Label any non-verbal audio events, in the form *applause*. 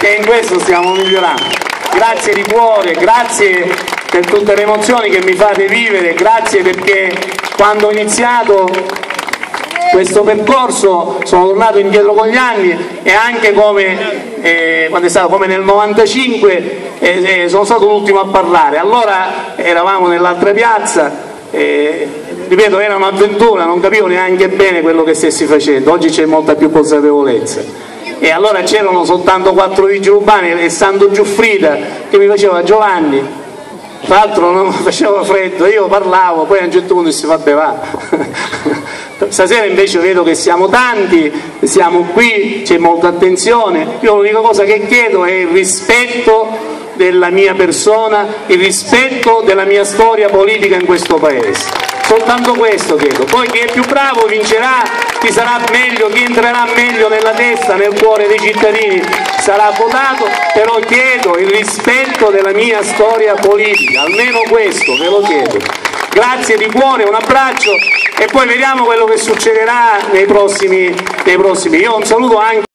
e in questo stiamo migliorando. Grazie di cuore, grazie per tutte le emozioni che mi fate vivere, grazie perché quando ho iniziato questo percorso sono tornato indietro con gli anni e anche come, eh, stato, come nel 95 eh, eh, sono stato l'ultimo a parlare, allora eravamo nell'altra piazza, eh, ripeto era un'avventura, non capivo neanche bene quello che stessi facendo, oggi c'è molta più consapevolezza. E allora c'erano soltanto quattro vigili urbani e Santo Giuffrida che mi faceva Giovanni. Tra l'altro non *laughs* faceva freddo, io parlavo, poi a un certo punto si vabbè va. *laughs* Stasera invece vedo che siamo tanti, siamo qui, c'è molta attenzione, io l'unica cosa che chiedo è il rispetto della mia persona, il rispetto della mia storia politica in questo Paese. Soltanto questo chiedo, poi chi è più bravo vincerà, chi sarà meglio, chi entrerà meglio nella testa, nel cuore dei cittadini sarà votato, però chiedo il rispetto della mia storia politica, almeno questo ve lo chiedo. Grazie di cuore, un abbraccio e poi vediamo quello che succederà nei prossimi, nei prossimi. Io un saluto anche